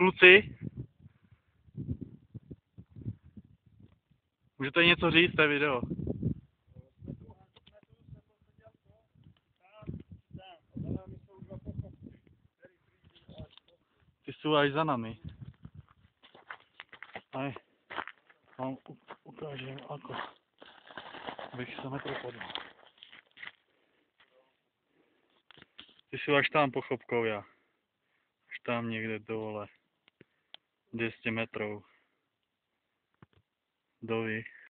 kluci? Můžete něco říct, je video. Ty jsou až za nami. Aj, vám ukážem ako. Abych se nepropadl. Ty jsou až tam po Chopkovia. Až tam někde dole. 200 metrů. Doví.